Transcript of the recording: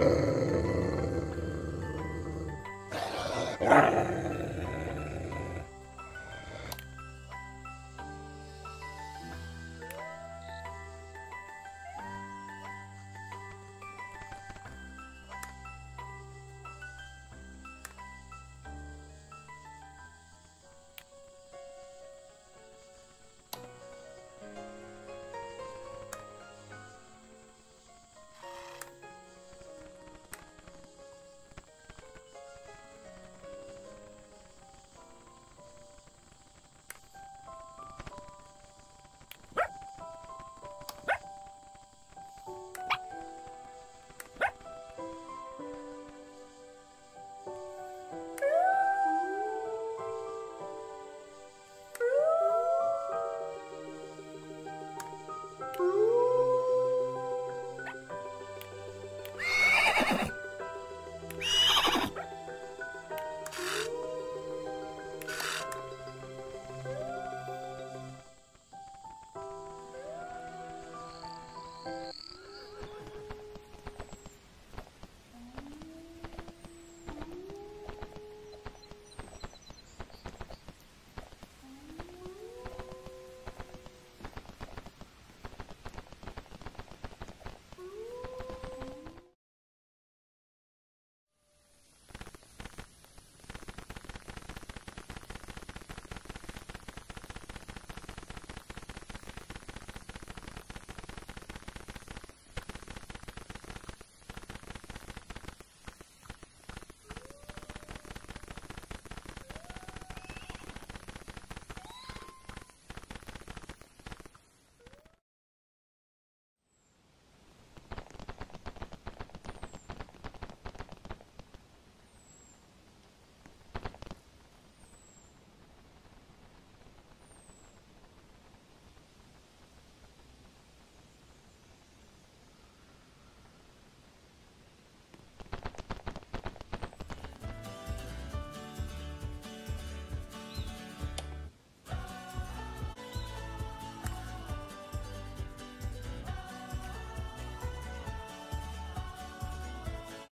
Uh... you